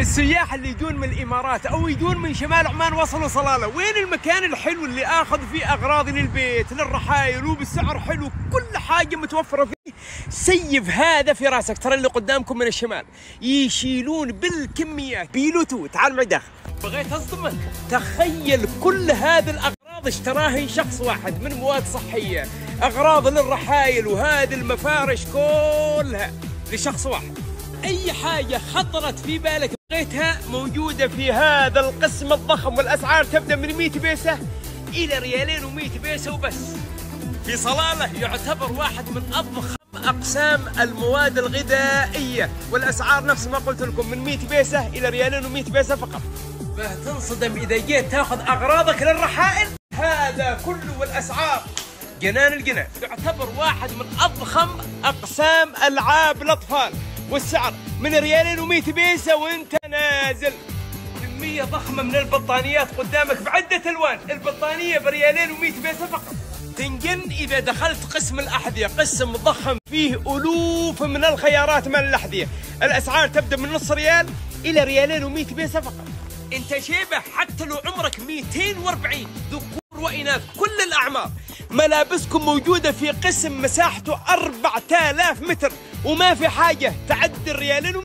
السياح اللي يجون من الإمارات أو يجون من شمال عمان وصلوا صلالة وين المكان الحلو اللي آخذ فيه اغراض للبيت للرحايل وبسعر حلو كل حاجة متوفرة فيه؟ سيف هذا في راسك ترى اللي قدامكم من الشمال يشيلون بالكميات بيلوتو تعال معي داخل. بغيت اصدمك تخيل كل هذه الأغراض اشتراها شخص واحد من مواد صحية أغراض للرحايل وهذه المفارش كلها لشخص واحد. أي حاجة خطرت في بالك بغيتها موجودة في هذا القسم الضخم والأسعار تبدأ من 100 بيسة إلى ريالين و100 بيسة وبس. في صلالة يعتبر واحد من أضخم أقسام المواد الغذائية والأسعار نفس ما قلت لكم من 100 بيسة إلى ريالين و100 بيسة فقط. فتنصدم إذا جيت تاخذ أغراضك للرحائل؟ هذا كله والأسعار. جنان الجنان. يعتبر واحد من أضخم أقسام ألعاب الأطفال. والسعر من ريالين و100 بيسه وانت نازل. كمية ضخمة من البطانيات قدامك بعدة ألوان. البطانية بريالين و100 بيسه فقط. تنجن إذا دخلت قسم الأحذية قسم ضخم فيه ألوف من الخيارات من الأحذية. الأسعار تبدأ من نص ريال إلى ريالين و100 بيسه فقط. إنت شيبة حتى لو عمرك 240 ذكور وإناث كل الأعمار. ملابسكم موجودة في قسم مساحته 4000 متر. وما في حاجة تعدي الريالين